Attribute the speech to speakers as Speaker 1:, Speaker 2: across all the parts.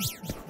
Speaker 1: you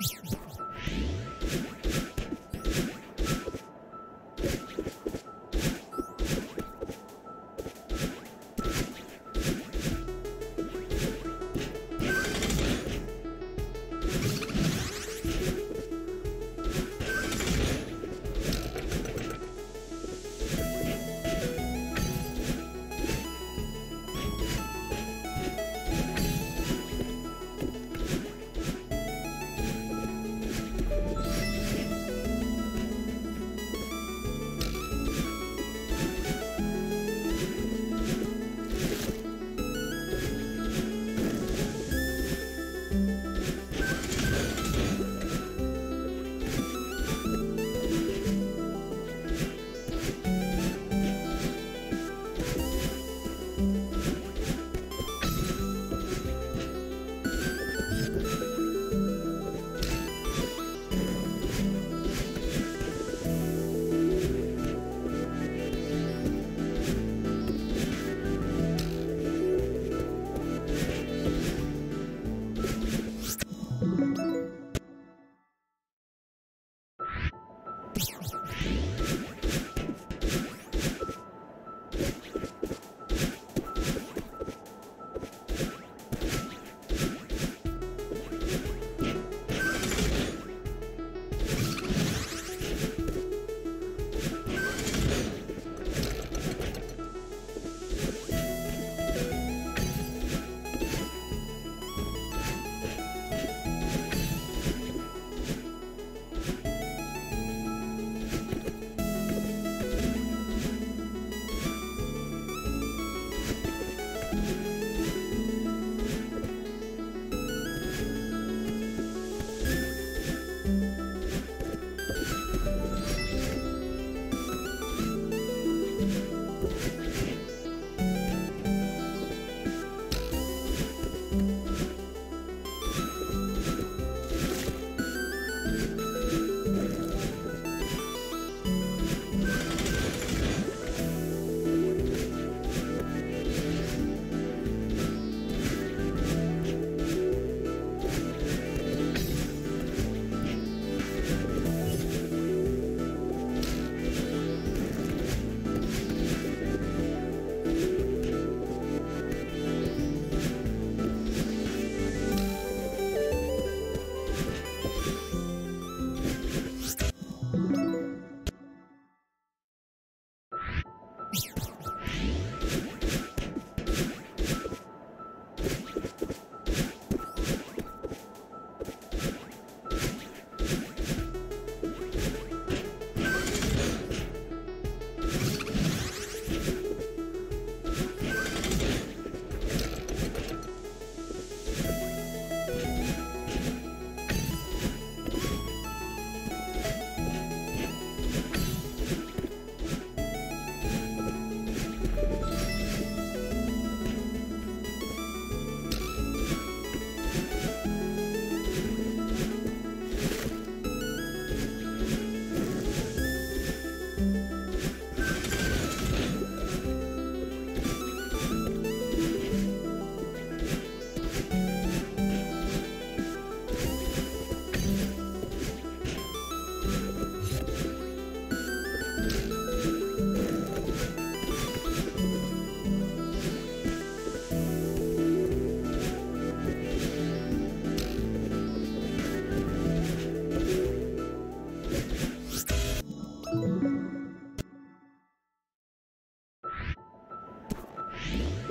Speaker 1: you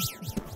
Speaker 1: you